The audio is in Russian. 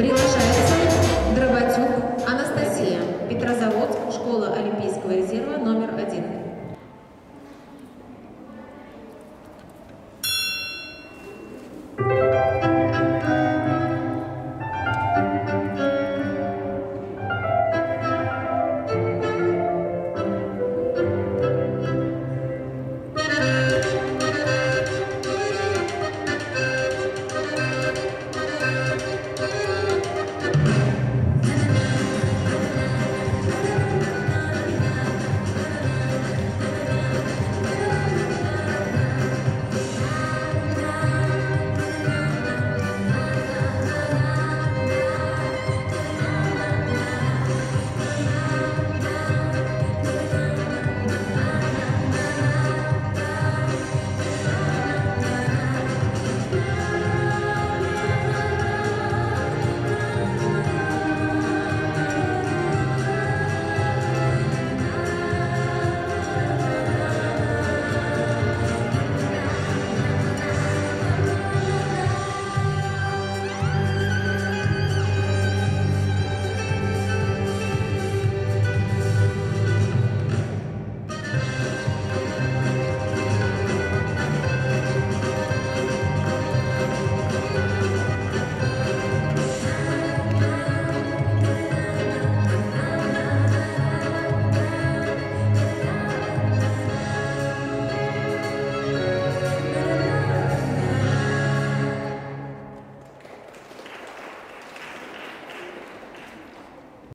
Приглашается Дроботюк Анастасия, Петрозаводск, школа Олимпийского резерва номер один.